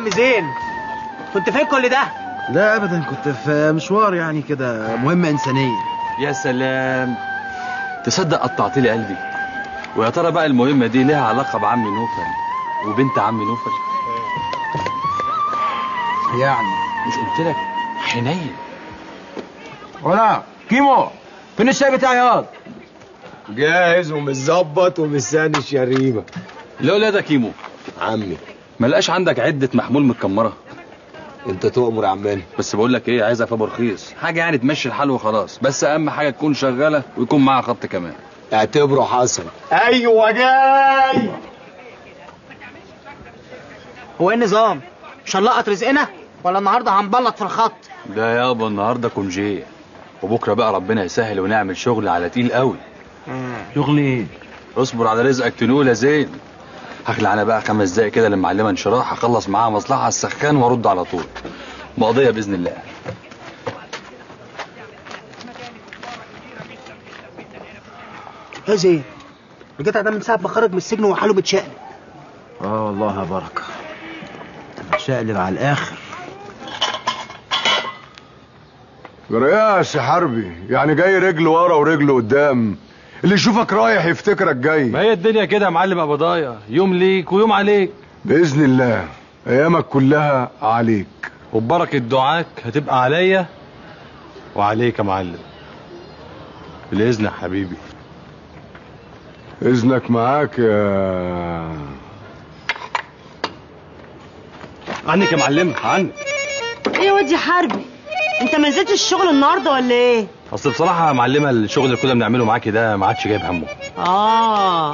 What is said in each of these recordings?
عم زين. كنت فين كل ده؟ لا ابدا كنت في مشوار يعني كده مهمة إنسانية. يا سلام. تصدق قطعت لي قلبي. ويا ترى بقى المهمة دي ليها علاقة بعمي نوفل وبنت عمي نوفل؟ يعني. مش قلت لك حنين ولا كيمو فين الشاي بتاعي ياض؟ جاهز ومتظبط ومستني الشريمه لولا ده كيمو. عمي. ما لقاش عندك عدة محمول متكمرة. انت تؤمر يا عماني بس بقول لك إيه عايزها فابور رخيص. حاجة يعني تمشي الحال وخلاص. بس أهم حاجة تكون شغالة ويكون معاها خط كمان. اعتبره حصل. أيوه جاي. هو إيه النظام؟ مش هنلقط رزقنا ولا النهارده هنبلط في الخط؟ ده يابا النهارده كونجيه وبكرة بقى ربنا يسهل ونعمل شغل على تقيل قوي. شغل إيه؟ اصبر على رزقك تنول يا زين. هخلع أنا بقى خمس دقايق كده للمعلمة انشراح هخلص معاها مصلحة على السخان وأرد على طول. مقضية بإذن الله. يا زين الجدع ده من ساعة ما خرج من السجن وحاله بتشقلب آه والله يا بركة. شقلب على الآخر. يا حربي يعني جاي رجل ورا ورجل قدام. اللي يشوفك رايح يفتكرك جاي. ما هي الدنيا كده يا معلم ابضايا يوم ليك ويوم عليك. بإذن الله أيامك كلها عليك. وببركه دعاك هتبقى عليا وعليك يا معلم. بالاذن يا حبيبي. إذنك معاك يا عنك يا معلم عنك. إيه يا حربي. انت ما نزلتش الشغل النهارده ولا إيه؟ اصل بصراحة يا معلمة الشغل اللي كنا بنعمله معاكي ده ما عادش جايب همه. آه.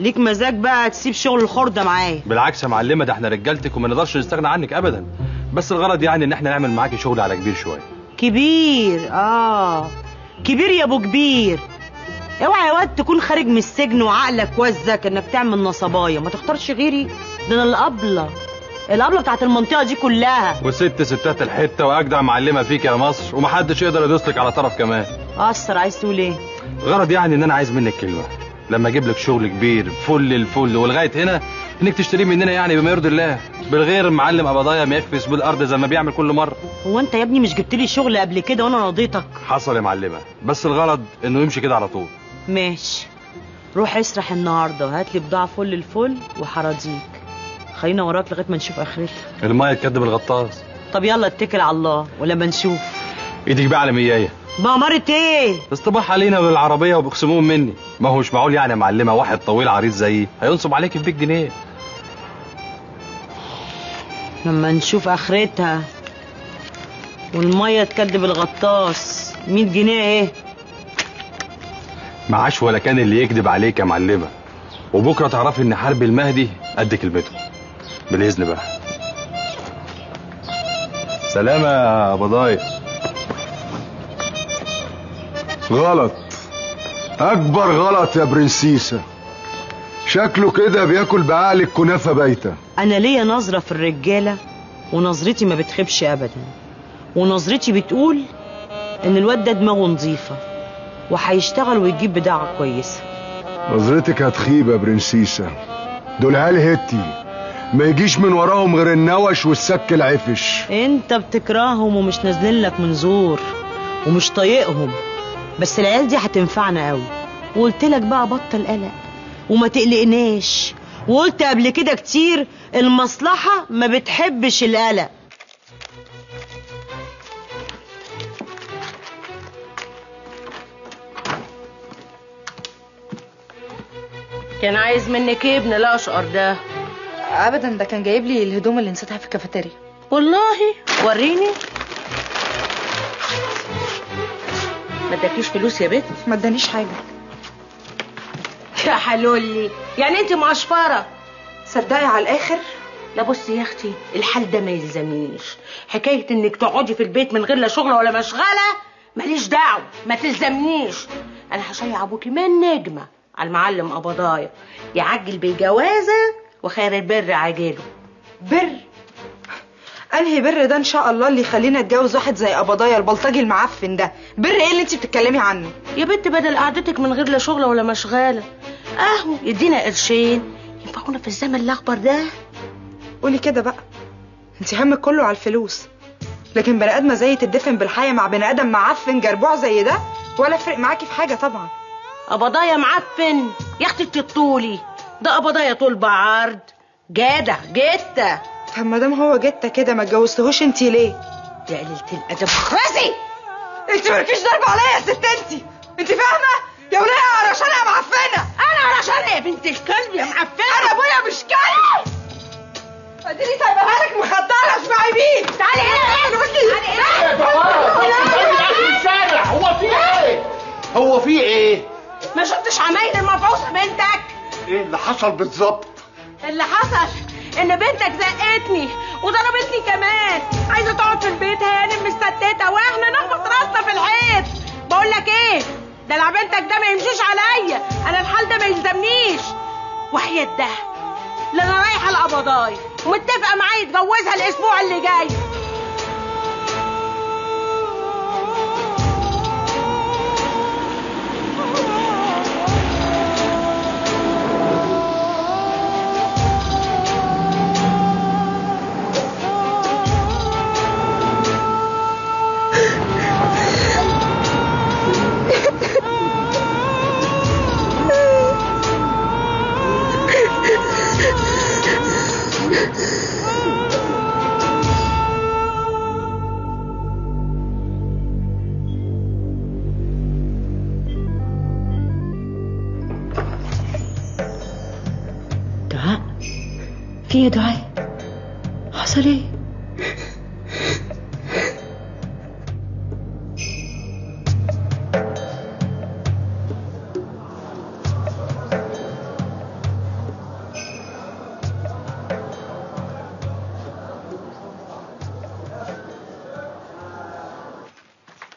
ليك مزاج بقى تسيب شغل الخردة معايا. بالعكس يا معلمة ده إحنا رجالتك وما نقدرش نستغنى عنك ابدا. بس الغرض يعني إن إحنا نعمل معاكي شغل على كبير شوية. كبير آه. كبير يا أبو كبير. اوعى يا واد تكون خارج من السجن وعقلك وزك إنك تعمل نصبايه ما تختارش غيري. ده أنا الابله الابله بتاعت المنطقة دي كلها. وست ستات الحتة وأجدع معلمة فيك يا مصر ومحدش يقدر يدوسلك على طرف كمان. أثر عايز تقول إيه؟ الغرض يعني إن أنا عايز منك كلمة. لما أجيب لك شغل كبير فل الفل ولغاية هنا إنك تشتريه مننا يعني بما يرضي الله. بالغير معلم ابضايا ما يفكس بالارض زي ما بيعمل كل مرة. هو أنت يا ابني مش جبت لي شغل قبل كده وأنا رضيتك؟ حصل يا معلمة بس الغرض إنه يمشي كده على طول. ماشي. روح اسرح النهارده وهات لي بضاعة فل الفل وحراضيك خلينا وراك لغاية ما نشوف آخرتها. المايه تكدب الغطاس. طب يلا اتكل على الله ولما نشوف؟ إيدك بقى على مياية. بأمارة إيه؟ اصطباح علينا وللعربيه وبخصموهم مني. ما هو مش معقول يعني يا معلمة واحد طويل عريض زيي. هينصب عليك في 100 جنيه. لما نشوف آخرتها والمية تكدب الغطاس. 100 جنيه إيه؟ معاش ولا كان اللي يكذب عليك يا معلمة. وبكرة تعرفي إن حرب المهدي قد كلمته. بالاذن بقى. سلام يا بضايع غلط. أكبر غلط يا برنسيسة. شكله كده بياكل بعقلك كنافة بايتة. أنا ليا نظرة في الرجالة ونظرتي ما بتخيبش ابدا. ونظرتي بتقول إن الواد ده دماغه نظيفة وهيشتغل ويجيب بضاعة كويسة. نظرتك هتخيب يا برنسيسة. دول عيال هتي ما يجيش من وراهم غير النوش والسك العفش. انت بتكرههم ومش نازلين لك من زور ومش طايقهم. بس العيال دي هتنفعنا قوي. وقلت لك بقى بطل قلق وما تقلقناش. وقلت قبل كده كتير المصلحة ما بتحبش القلق. كان عايز منك إيه ابن الأشقر ده؟ ابدا ده كان جايب لي الهدوم اللي نسيتها في الكافيتيريا. والله وريني. ما اداكيش فلوس يا بنت؟ ما ادانيش حاجة. يا حلولي يعني انت مقشفرة. صدقي على الآخر. لا بصي يا أختي الحال ده ما يلزمنيش. حكاية إنك تقعدي في البيت من غير لا شغل ولا مشغلة ماليش دعوة ما تلزمنيش. أنا هشيع أبوكي من نجمة على المعلم قبضايا يعجل بالجوازة وخير البر عاجله. بر؟ أنهي بر ده إن شاء الله اللي يخلينا اتجوز واحد زي قبضايا البلطجي المعفن ده؟ بر إيه اللي انت بتتكلمي عنه؟ يا بنت بدل قعدتك من غير لا شغله ولا مشغلة. أهو يدينا قرشين. ينفعونا في الزمن الاخضر ده؟ قولي كده بقى. انت همك كله على الفلوس. لكن بني آدمة زي تدفن بالحياة مع بني آدم معفن جربوع زي ده ولا فرق معاكي في حاجة طبعا. قبضايا معفن يا أختي الطولي ده قبضايا طول بعرض. جدع جتة طب ما دام هو جته كده ما اتجوزتهوش انت ليه؟ يا قليلة الأدب. خرسي انت مالكيش ضرب عليا يا ست انت انت فاهمة؟ يا وليه علشان أنا معفنة؟ أنا علشان يا بنت الكلب يا معفنة. أنا أبويا مش كلب. اديني سايبها لك مخدرة اسمعي بيه. تعالي هنا. هو في إيه؟ هو في إيه؟ ما شفتش عمايل المفعوصة بنتك؟ إيه اللي حصل بالظبط؟ اللي حصل ان بنتك زقتني وضربتني كمان. عايزة تقعد في البيت هانم مستتته وإحنا نخبط راسنا في الحيط. بقول لك إيه دلع بنتك ده ما يمشيش عليا. أنا الحال ده ما يلزمنيش. وحياة ده لا أنا رايحة القبضاي ومتفقة معاه يتجوزها الأسبوع اللي جاي. في إيه يا دعاء حصل إيه؟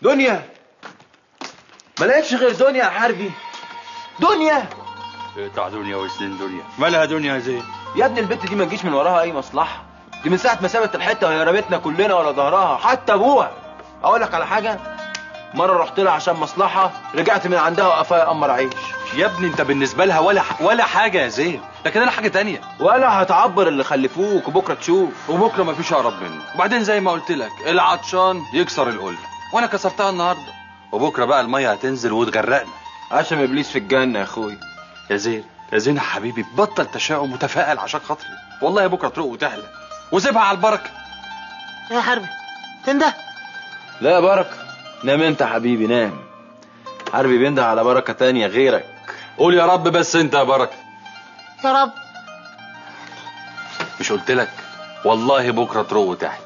دنيا. ما لقيتش غير دنيا يا حربي. دنيا. بتاع دنيا وسنين دنيا. مالها دنيا زين؟ يا ابني البت دي ما تجيش من وراها أي مصلحة. دي من ساعة ما سابت الحتة وهي رمتنا كلنا ورا ظهرها. حتى أبوها. أقول لك على حاجة. مرة رحت لها عشان مصلحة رجعت من عندها وقفايا قمر عيش. يا ابني انت بالنسبة لها ولا ولا حاجة يا زين. لكن أنا حاجة تانية. ولا هتعبر اللي خلفوك وبكرة تشوف. وبكرة مفيش أقرب منه وبعدين زي ما قلت لك العطشان يكسر القله وأنا كسرتها النهارده. وبكرة بقى المية هتنزل وتغرقنا. عشم إبليس في الجنة يا أخوي. يا زين. يا زين حبيبي بطل تشاؤم وتفائل عشان خاطري. والله بكرة تروق وتحلى وسيبها على البركة. يا حربي تنده لا يا بركة نام انت يا حبيبي نام. حربي بينده على بركة تانية غيرك. قول يا رب بس انت يا بركة. يا رب. مش قلت لك؟ والله بكرة تروق وتحلى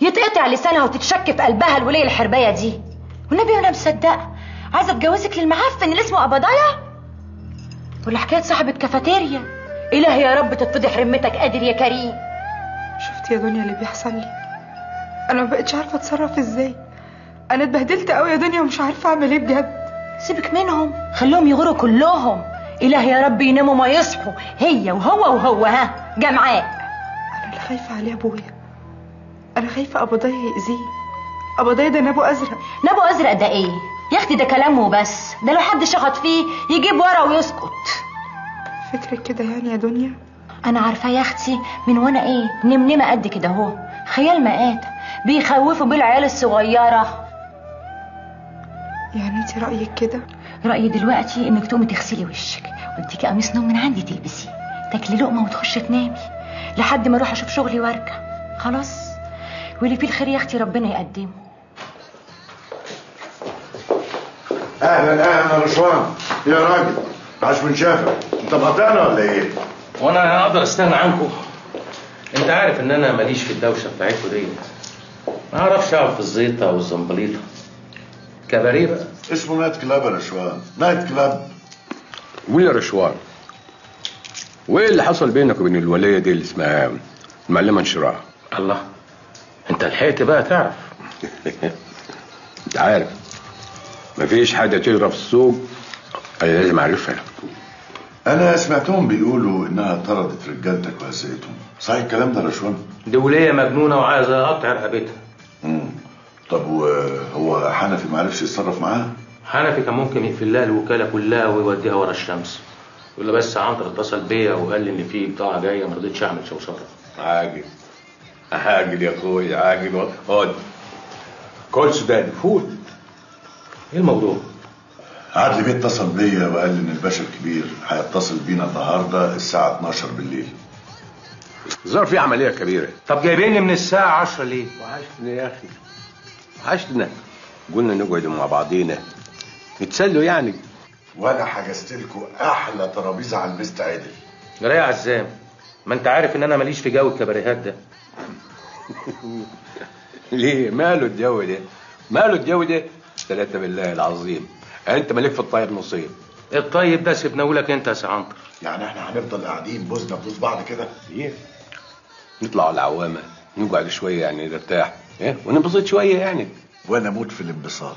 يتقطع لسانها وتتشك في قلبها الولية الحرباية دي. والنبي أنا مصدقة عايزة اتجوزك للمعفن اللي اسمه قبضايا ولا حكاية صاحبة كافيتيريا. إلهي يا رب تتفضح رمتك قادر يا كريم. شفت يا دنيا اللي بيحصل لي؟ أنا ما بقتش عارفة أتصرف إزاي. أنا اتبهدلت قوي يا دنيا ومش عارفة أعمل إيه بجد. سيبك منهم. خلوهم يغوروا كلهم. إلهي يا رب يناموا ما يصحوا. هي وهو وهو ها. جمعاء. أنا اللي خايفة عليه أبويا. أنا خايفة قبضايا يأذيه. قبضايا ده نابو أزرق. نابو أزرق ده إيه؟ يا أختي ده كلامه بس. ده لو حد شخط فيه يجيب ورا ويسكت. فكرك كده يعني يا دنيا؟ أنا عارفاه يا أختي من وأنا إيه نمنمة قد كده أهو. خيال مآت. بيخوفوا بيه العيال الصغيرة. يعني أنت رأيك كده؟ رأيي دلوقتي إنك تقومي تغسلي وشك واديكي قميص نوم من عندي تلبسيه. تاكلي لقمة وتخشي تنامي لحد ما أروح أشوف شغلي وأرجع. خلاص؟ واللي فيه الخير يا أختي ربنا يقدمه. أهلا أهلا يا رشوان يا راجل عاش من شافك. أنت مقاطعنا ولا إيه؟ وأنا هقدر أستغنى عنكم. أنت عارف إن أنا ماليش في الدوشة بتاعتكم ديت ما أعرفش أقعد في الزيطة والزنبليطة. كباريه بقى. اسمه night club يا رشوان. night club. ويا رشوان وإيه اللي حصل بينك وبين الولية دي اللي اسمها المعلمة انشراح؟ الله أنت لحقت بقى تعرف. أنت عارف. مفيش حاجة تجرى في السوق. أنا لازم اعرفها أنا سمعتهم بيقولوا إنها طردت رجالتك وهزقتهم صحيح الكلام ده يا رشوان؟ دي ولية مجنونة وعايزة اقطع رقبتها. مم. طب وهو حنفي ما عرفش يتصرف معاها؟ حنفي كان ممكن يقفل لها الوكالة كلها ويوديها ورا الشمس. ولا بس عنتر اتصل بيا وقال لي إن في بضاعه جاية ما رضيتش أعمل شوشره عاجب عاجل. يا أخوي عاجل. خد كل سوداني فول إيه الموضوع؟ عدلي بيه اتصل بيا وقال لي إن الباشا الكبير هيتصل بينا النهارده الساعة 12 بالليل. ظهر في عملية كبيرة. طب جايبيني من الساعة 10 ليه؟ وحشتنا يا أخي. وحشتنا قلنا نقعد مع بعضينا. نتسلوا يعني. وأنا حجزت لكم أحلى ترابيزة على المست عدل جرايه يا عزام. ما أنت عارف إن أنا ماليش في جو الكباريهات ده. ليه؟ ماله الجو ده؟ ماله الجو ده؟ ثلاثة بالله العظيم. انت مالك في الطيب نصيب الطيب ده سيبناه لك انت يا سي عنتر. يعني إحنا هنفضل قاعدين بوزنا بوز بعض كده؟ إيه؟ نطلع على العوامة نقعد شوية يعني نرتاح. إيه؟ وننبسط شوية يعني. وأنا أموت في الانبساط.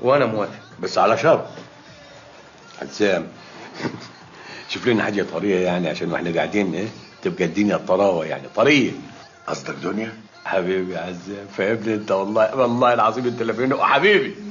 وأنا موافق. بس على شرط. حسام شوف لنا حاجة طرية يعني عشان وإحنا قاعدين إيه؟ تبقى الدنيا طراوة يعني طرية. قصدك دنيا؟ حبيبي يا عزام فاهمني انت؟ والله والله العظيم انت اللي حبيبي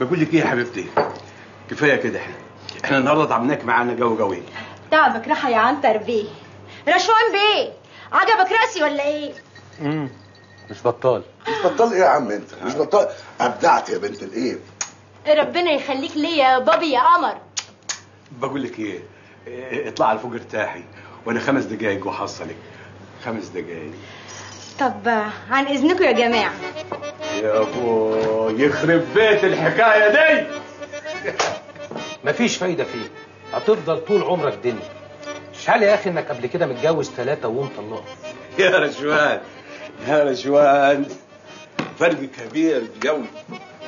بقول لك إيه يا حبيبتي. كفاية كده إحنا. إحنا النهارده تعبناك معانا جو جوي تعبك راحة يا عنتر بيه. رشوان بيه. عجبك رأسي ولا إيه؟ امم مش بطال. مش بطال إيه يا عم أنت؟ مش بطال. أبدعت يا بنت الإيه؟ ربنا يخليك ليا يا بابي يا قمر. بقول لك إيه؟ اطلع على فوق ارتاحي وأنا خمس دقايق وحصلك. خمس دقايق. طب عن إذنكم يا جماعة. يا ابو يخرب بيت الحكاية دي. مفيش فايدة فيه. هتفضل طول عمرك دنيا شحال يا أخي إنك قبل كده متجوز ثلاثة ومطلقة يا رشوان يا رشوان فرق كبير قوي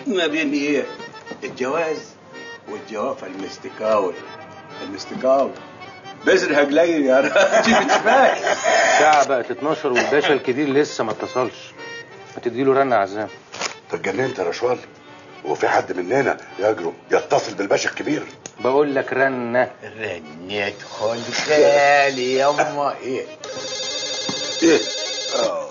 ما بين إيه؟ الجواز والجوافه المستكاوي المستكاوي بزرها قليل يا راجل. مش فاهم الساعة بقت 12 والباشا الكبير لسه ما اتصلش. ما تديله رنة يا عزام. انت اتجننت يا رشوان. هو في حد مننا يجرؤ يتصل بالباشا الكبير. بقول لك رنة. رنيت خد بالي يما إيه؟ إيه؟ آه.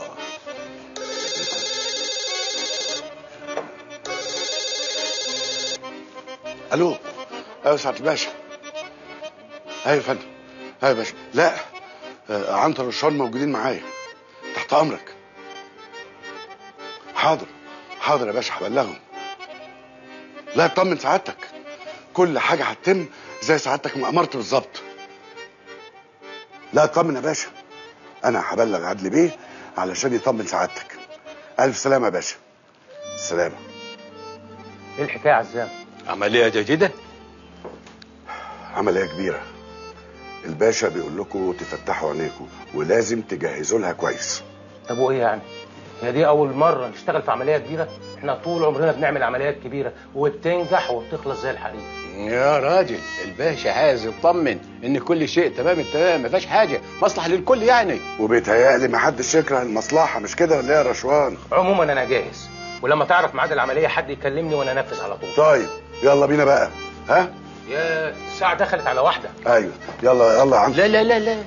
ألو؟ أيوه سعاده الباشا. أيوه يا فندم. أيوه يا باشا. لا آه، عنتر والشان موجودين معايا. تحت أمرك. حاضر. حاضر يا باشا هبلغهم. لا اطمن سعادتك. كل حاجة هتتم زي سعادتك ما أمرت بالظبط. لا اطمن يا باشا. أنا هبلغ عدلي بيه علشان يطمن سعادتك. ألف سلامة يا باشا. سلامة. إيه الحكاية يا عزام؟ عملية جديدة؟ عملية كبيرة. الباشا بيقول لكم تفتحوا عينيكم ولازم تجهزوا لها كويس. طب وإيه يعني؟ هي دي أول مرة نشتغل في عملية كبيرة إحنا طول عمرنا بنعمل عمليات كبيرة وبتنجح وبتخلص زي الحريق. يا راجل الباشا عايز يطمن إن كل شيء تمام التمام ما فيهاش حاجة مصلحة للكل يعني. وبيتهيألي ما حدش يكره المصلحة مش كده ولا إيه يا رشوان؟ عموما أنا جاهز. ولما تعرف ميعاد العملية حد يكلمني وأنا أنفذ على طول. طيب يلا بينا بقى. ها؟ يا الساعة دخلت على واحدة. أيوه يلا يلا يا عم لا لا لا لا.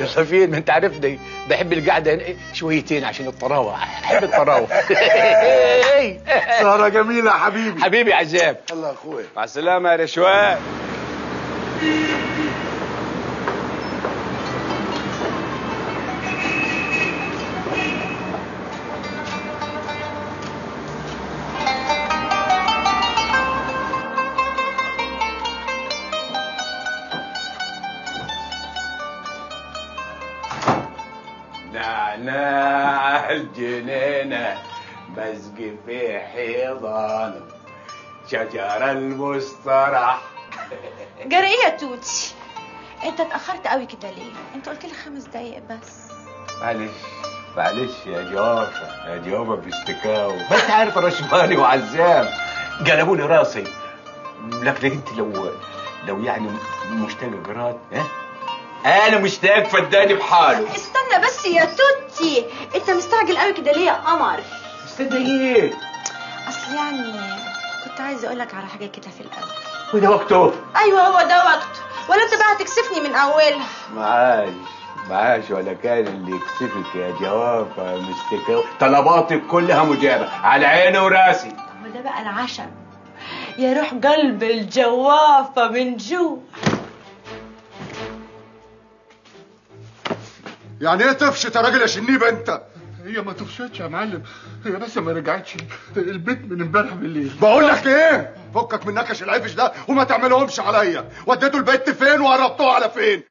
يلا فين ما انت عارفني بحب القعدة هنا شويتين عشان الطراوة. أحب الطراوة. سهرة جميلة يا حبيبي. حبيبي عزام يلا يا أخويا. مع السلامة يا رشوان. في حيضان. شجر المسترح. جرى إيه يا توتي. انت اتاخرت قوي كده ليه؟ انت قلت لي خمس دقايق بس. معلش معلش يا جوافة يا جوافة باستكاو بس عارف رشماني وعزام. قلبوا لي راسي. لكن انت لو لو يعني مشتاق جراد ها؟ أنا مشتاق فداني بحاله. استنى بس يا توتي. انت مستعجل قوي كده ليه يا قمر؟ استنى إيه؟ أصل يعني كنت عايزة أقول لك على حاجة كده في الأول. وده وقته؟ أيوه هو ده وقته. ولا أنت بقى هتكسفني من أولها؟ معاش معاش ولا كان اللي يكسفك يا جوافة مستكاو طلباتك كلها مجابة على عيني وراسي. هو ده بقى العشم. يا روح قلب الجوافة من جوا يعني إيه تفشت يا راجل يا شنيبة أنت؟ هي ما تفشتش يا معلم. هي بس ما رجعتش. البيت من امبارح بالليل. بقول لك إيه؟ فكك من نكش العفش ده وما تعملهمش عليا. وديتوا البيت فين وقربتوه على فين؟